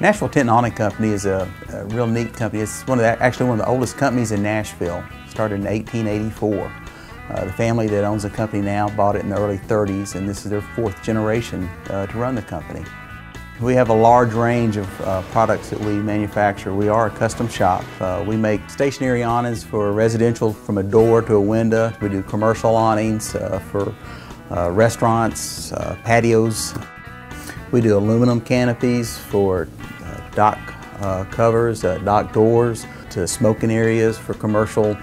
Nashville Tent and Awning Company is a, a, real neat company. It's one of the, actually one of the oldest companies in Nashville. Started in 1884. Uh, the family that owns the company now bought it in the early 30s, and this is their fourth generation uh, to run the company. We have a large range of uh, products that we manufacture. We are a custom shop. Uh, we make stationary awnings for residential from a door to a window. We do commercial awnings uh, for uh, restaurants, uh, patios. We do aluminum canopies for uh, dock covers, dock doors, to smoking areas for commercial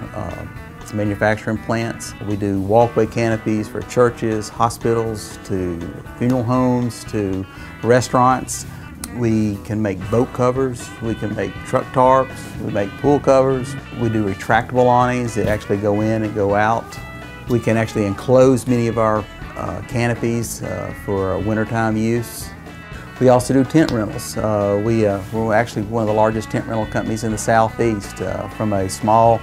manufacturing plants. We do walkway canopies for churches, hospitals, to funeral homes, to restaurants. We can make boat covers, we can make truck tarps, we make pool covers. We do retractable awnings that actually go in and go out. We can actually enclose many of our uh, canopies uh, for wintertime use. We also do tent rentals. Uh, we, uh, we're actually one of the largest tent rental companies in the southeast. Uh, from a small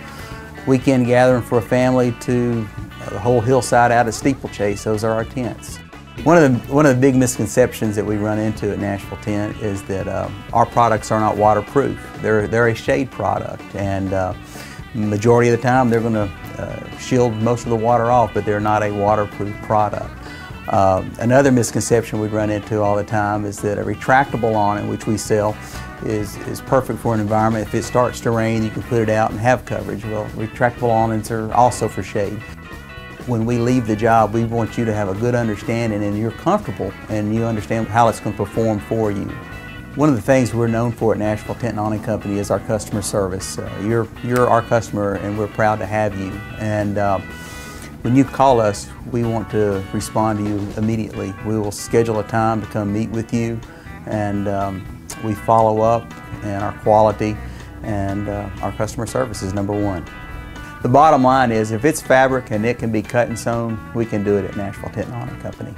weekend gathering for a family to the whole hillside out of Steeplechase, those are our tents. One of the one of the big misconceptions that we run into at Nashville Tent is that uh, our products are not waterproof. They're they're a shade product, and uh, majority of the time they're going to uh, shield most of the water off, but they're not a waterproof product. Uh, another misconception we run into all the time is that a retractable awning, which we sell, is, is perfect for an environment. If it starts to rain, you can put it out and have coverage. Well, retractable awnings are also for shade. When we leave the job, we want you to have a good understanding and you're comfortable and you understand how it's going to perform for you. One of the things we're known for at Nashville Tent and Awning Company is our customer service. Uh, you're, you're our customer and we're proud to have you. And uh, when you call us, we want to respond to you immediately. We will schedule a time to come meet with you and um, we follow up and our quality and uh, our customer service is number one. The bottom line is if it's fabric and it can be cut and sewn, we can do it at Nashville Awning Company.